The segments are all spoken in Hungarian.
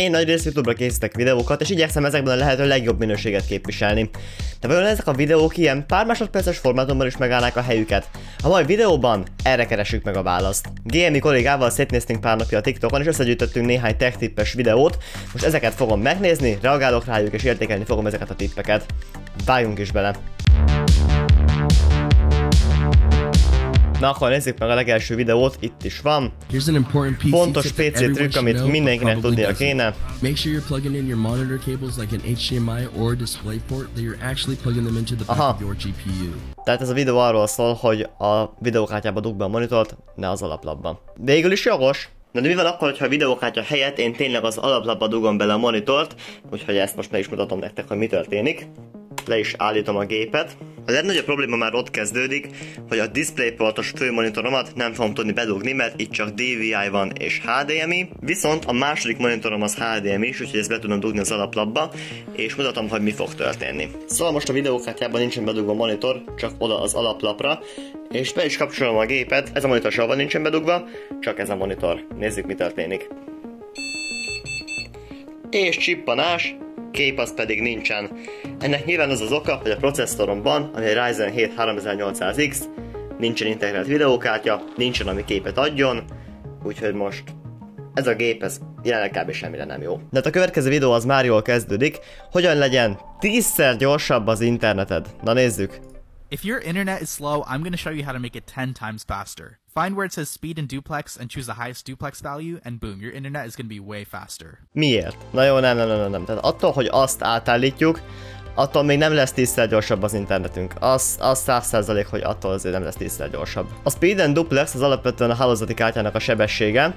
Én nagy részt YouTube-ra készítek videókat, és igyekszem ezekben a lehető legjobb minőséget képviselni. De vajon ezek a videók ilyen pár másodperces formátumban is megállnák a helyüket? A mai videóban erre keresünk meg a választ. GMI kollégával szétnéztünk pár napja a TikTokon, és összegyűjtöttünk néhány tech tippes videót. Most ezeket fogom megnézni, reagálok rájuk, és értékelni fogom ezeket a tippeket. Váljunk is bele! Na akkor nézzük meg a legelső videót, itt is van. Fontos PC trükk, amit mindenkinek tudnia kéne. Make sure you're plugging in your monitor cables like an HDMI or DisplayPort that you're actually plugging them into the back Aha. of your GPU. Tehát ez a videó arról szól, hogy a videókártyába dug be a monitort, ne az alaplapban. Végül is jogos, Na de mi van akkor, hogyha a videókártya helyett én tényleg az alaplapba dugom bele a monitort, úgyhogy ezt most meg is mutatom nektek, hogy mi történik le is állítom a gépet. A legnagyobb probléma már ott kezdődik, hogy a DisplayPortos főmonitoromat nem fogom tudni bedugni, mert itt csak DVI van és HDMI, viszont a második monitorom az HDMI is, úgyhogy ezt be tudom dugni az alaplapba, és mutatom, hogy mi fog történni. Szóval most a videókártyában nincsen bedugva monitor, csak oda az alaplapra, és be is kapcsolom a gépet, ez a monitor soha nincsen bedugva, csak ez a monitor. Nézzük, mi történik. És csippanás, kép az pedig nincsen. Ennek nyilván az az oka, hogy a processzoromban, ami egy Ryzen 7 3800X, nincsen integrált videókártya, nincsen ami képet adjon, úgyhogy most ez a gép, ez jelenleg kb. semmire nem jó. De hát a következő videó az már jól kezdődik, hogyan legyen tízszer gyorsabb az interneted. Na nézzük! If your internet is slow, I'm going to show you how to make it 10 times faster. Find where it says speed and duplex and choose the highest duplex value and boom, your internet is going to be way faster. Miért? Na jó, nem, nem, nem, nem. Tehát attól, hogy azt átállítjuk, attól még nem lesz tízszer gyorsabb az internetünk. Az, az száz százalék, hogy attól azért nem lesz tízszer gyorsabb. A speed and duplex az alapvetően a hálózati kártyának a sebessége,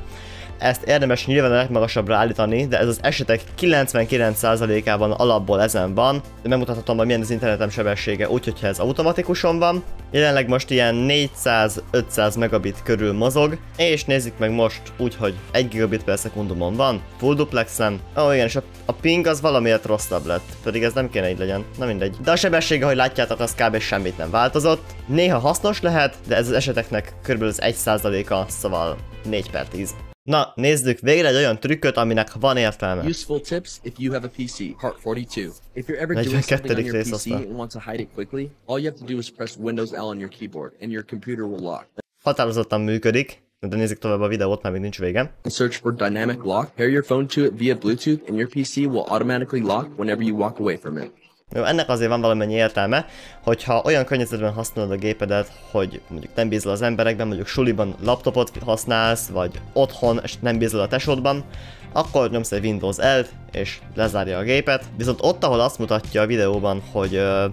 ezt érdemes nyilván a legmagasabbra állítani, de ez az esetek 99%-ában alapból ezen van. Megmutathatom, hogy milyen az internetem sebessége, úgyhogy ez automatikusan van. Jelenleg most ilyen 400-500 megabit körül mozog, és nézzük meg most úgy, hogy 1 gigabit per szekundumon van, full duplexen. Ó oh, igen, és a, a ping az valamiért rosszabb lett, pedig ez nem kéne így legyen, na mindegy. De a sebessége, ahogy látjátok, az kb. semmit nem változott. Néha hasznos lehet, de ez az eseteknek kb. az 1%-a, szóval 4 per 10. Na, nézzük végre egy olyan trükköt, aminek van értelme. Useful tips if you have a PC, part 42. If you're ever doing something on your PC and want to hide it quickly, all you have to do is press Windows L on your keyboard and your computer will lock. Határozottan működik, de nézzük tovább a videót, mert még nincs vége. Search for dynamic lock, pair your phone to it via Bluetooth and your PC will automatically lock whenever you walk away from it. Jó, ennek azért van valamennyi értelme, hogyha olyan környezetben használod a gépedet, hogy mondjuk nem bízol az emberekben, mondjuk suliban laptopot használsz, vagy otthon, és nem bízol a tesódban, akkor nyomsz egy Windows L és lezárja a gépet. Viszont ott, ahol azt mutatja a videóban, hogy ö,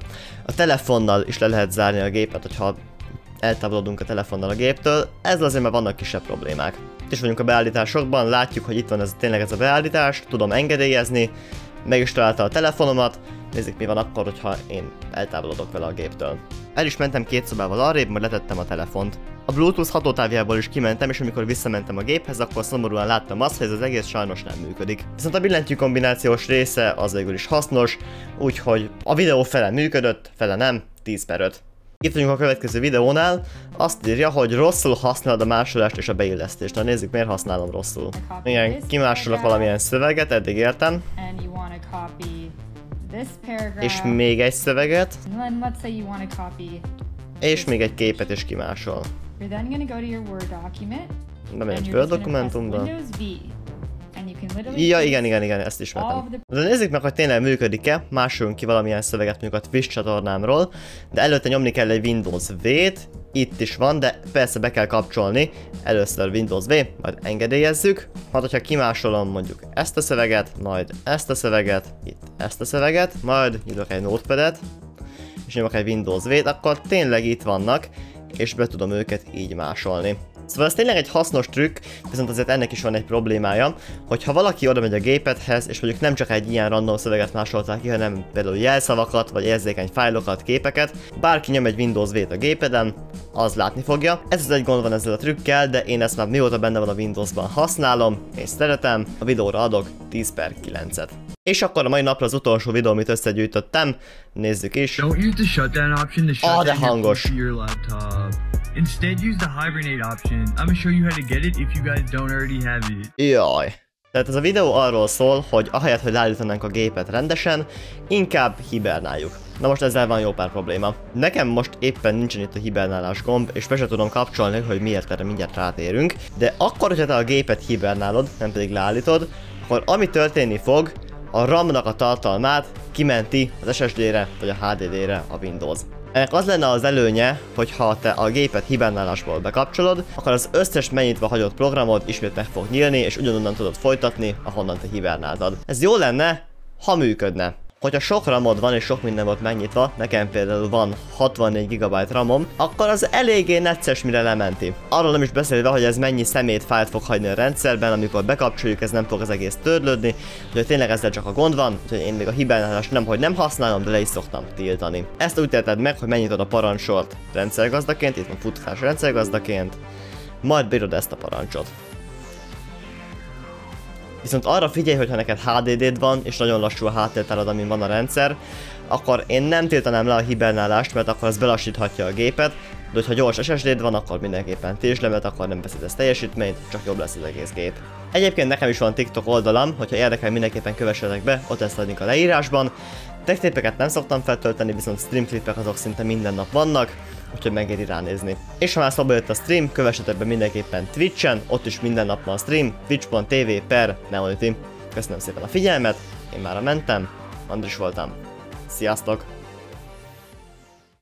a telefonnal is le lehet zárni a gépet, hogyha eltávolodunk a telefonnal a géptől, ez azért mert vannak kisebb problémák. Itt is vagyunk a beállításokban, látjuk, hogy itt van ez tényleg ez a beállítás, tudom engedélyezni, meg is találta a telefonomat, Nézzük mi van akkor, hogyha én eltávolodok vele a géptől. El is mentem két szobával arrébb, majd letettem a telefont. A Bluetooth hatótávjából is kimentem, és amikor visszamentem a géphez, akkor szomorúan láttam azt, hogy ez az egész sajnos nem működik. Viszont a billentyű kombinációs része az végül is hasznos, úgyhogy a videó fele működött, fele nem, 10 per 5. Itt vagyunk a következő videónál, azt írja, hogy rosszul használod a másolást és a beillesztést. Na nézzük, miért használom rosszul. Igen, kimásolok valamilyen szöveget, eddig értem. És még egy szöveget. És még egy képet is kimásol. Bemegy egy Word dokumentumba. Ja, igen, igen, igen, ezt ismertem. De nézzük meg, hogy tényleg működik-e, másolunk ki valamilyen szöveget mondjuk a Twitch csatornámról, de előtte nyomni kell egy Windows V-t, itt is van, de persze be kell kapcsolni, először Windows V, majd engedélyezzük, hát hogyha kimásolom mondjuk ezt a szöveget, majd ezt a szöveget, itt ezt a szöveget, majd nyitok egy notepadet, és nyomok egy Windows V-t, akkor tényleg itt vannak, és be tudom őket így másolni. Szóval ez tényleg egy hasznos trükk, viszont azért ennek is van egy problémája, hogy ha valaki oda megy a gépedhez, és mondjuk nem csak egy ilyen random szöveget másolták ki, hanem például jelszavakat, vagy érzékeny fájlokat, képeket, bárki nyom egy Windows V-t a gépeden, az látni fogja. Ez az egy gond van ezzel a trükkel, de én ezt már mióta benne van a Windowsban használom, és szeretem, a videóra adok 10 per 9-et. És akkor a mai napra az utolsó videó, amit összegyűjtöttem, nézzük is. Ah, de hangos. Instead use the hibernate option. I'm gonna show you how to get it if you guys don't already have it. Jaj. Tehát ez a videó arról szól, hogy ahelyett, hogy leállítanánk a gépet rendesen, inkább hibernáljuk. Na most ezzel van jó pár probléma. Nekem most éppen nincsen itt a hibernálás gomb, és be sem tudom kapcsolni, hogy miért erre mindjárt rátérünk. De akkor, hogyha te a gépet hibernálod, nem pedig leállítod, akkor ami történni fog, a RAM-nak a tartalmát kimenti az SSD-re vagy a HDD-re a Windows. Ennek az lenne az előnye, hogy ha te a gépet hibernálásból bekapcsolod, akkor az összes megnyitva hagyott programod ismét meg fog nyílni, és ugyanonnan tudod folytatni, ahonnan te hibernáltad. Ez jó lenne, ha működne. Hogyha sok ramod van és sok minden volt megnyitva, nekem például van 64 GB ramom, akkor az eléggé necces mire lementi. Arról nem is beszélve, hogy ez mennyi szemét fájlt fog hagyni a rendszerben, amikor bekapcsoljuk, ez nem fog az egész törlődni, úgyhogy tényleg ezzel csak a gond van, úgyhogy én még a hibernálást nem, hogy nem használom, de le is szoktam tiltani. Ezt úgy tetted meg, hogy megnyitod a parancsort rendszergazdaként, itt van futás rendszergazdaként, majd bírod ezt a parancsot. Viszont arra figyelj, hogy ha neked HDD-d van, és nagyon lassú a háttértárad, amin van a rendszer, akkor én nem tiltanám le a hibernálást, mert akkor az belassíthatja a gépet, de ha gyors SSD-d van, akkor mindenképpen tiltsd le, mert akkor nem veszítesz teljesítményt, csak jobb lesz az egész gép. Egyébként nekem is van TikTok oldalam, hogyha érdekel mindenképpen kövessetek be, ott lesz a link a leírásban. Techtépeket nem szoktam feltölteni, viszont streamklipek azok szinte minden nap vannak, úgyhogy megéri ránézni. És ha már szóba jött a stream, kövessetek be mindenképpen Twitch-en, ott is minden nap van stream, twitch.tv per Neonity. Köszönöm szépen a figyelmet, én már mentem, Andris voltam. Sziasztok!